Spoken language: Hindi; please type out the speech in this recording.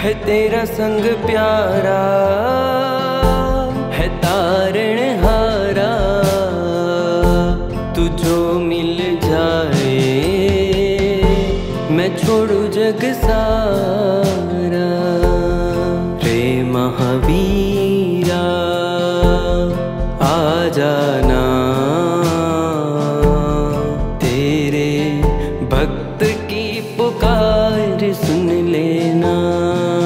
है तेरा संग प्यारा, है तारण हारा। तू जो मिल जाए, मैं छोड़ू जग सारा। रे महावीरा, आ जाना। तेरे भक्त की पुकार सुन लेना।